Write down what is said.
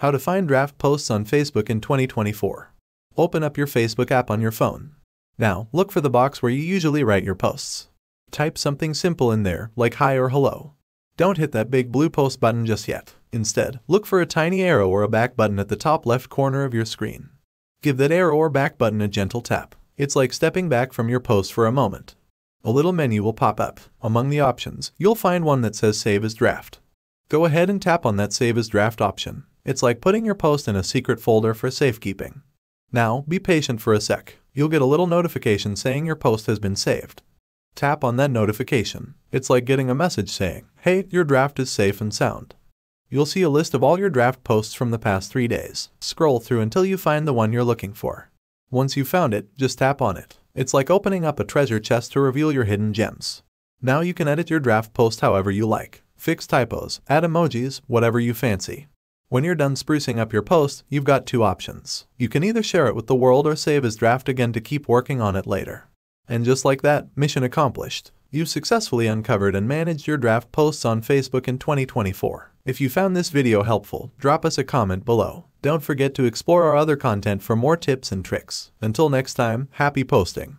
How to find draft posts on Facebook in 2024. Open up your Facebook app on your phone. Now, look for the box where you usually write your posts. Type something simple in there, like hi or hello. Don't hit that big blue post button just yet. Instead, look for a tiny arrow or a back button at the top left corner of your screen. Give that arrow or back button a gentle tap. It's like stepping back from your post for a moment. A little menu will pop up. Among the options, you'll find one that says Save as Draft. Go ahead and tap on that Save as Draft option. It's like putting your post in a secret folder for safekeeping. Now, be patient for a sec. You'll get a little notification saying your post has been saved. Tap on that notification. It's like getting a message saying, hey, your draft is safe and sound. You'll see a list of all your draft posts from the past three days. Scroll through until you find the one you're looking for. Once you've found it, just tap on it. It's like opening up a treasure chest to reveal your hidden gems. Now you can edit your draft post however you like. Fix typos, add emojis, whatever you fancy. When you're done sprucing up your post, you've got two options. You can either share it with the world or save as draft again to keep working on it later. And just like that, mission accomplished. You've successfully uncovered and managed your draft posts on Facebook in 2024. If you found this video helpful, drop us a comment below. Don't forget to explore our other content for more tips and tricks. Until next time, happy posting!